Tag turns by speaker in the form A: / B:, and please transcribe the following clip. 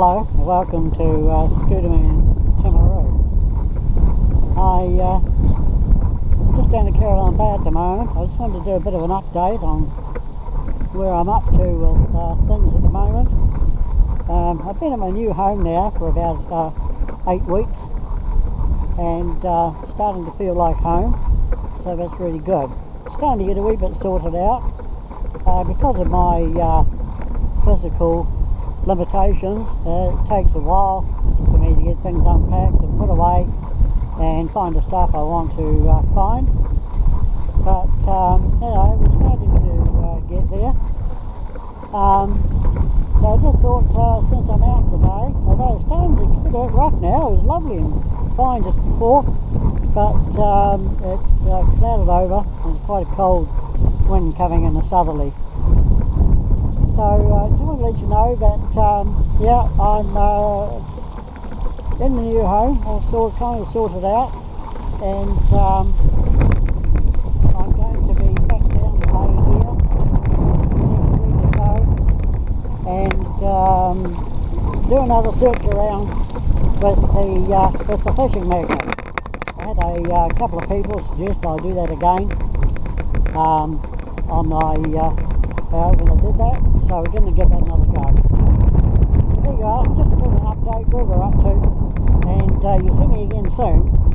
A: Hello, welcome to uh, Scooterman Timaru. I, uh, I'm just down at Caroline Bay at the moment. I just wanted to do a bit of an update on where I'm up to with uh, things at the moment. Um, I've been at my new home now for about uh, eight weeks and uh, starting to feel like home, so that's really good. Starting to get a wee bit sorted out uh, because of my uh, physical limitations. Uh, it takes a while for me to get things unpacked and put away and find the stuff I want to uh, find. But, um, you know, we're starting to uh, get there. Um, so I just thought, uh, since I'm out today, although it's starting to get a bit rough now, it was lovely and fine just before, but um, it's uh, clouded over and it's quite a cold wind coming in the southerly. So I uh, just want to let you know that um, yeah, I'm uh, in the new home, all sort kind of sorted out, and um, I'm going to be back down the bay here next week or so, and um, do another search around with the uh, with the fishing magnet. I had a uh, couple of people suggest I do that again. Um, on my uh, when I did that so we're going to give that another go. There you are, just a an update where we're up to, and uh, you'll see me again soon.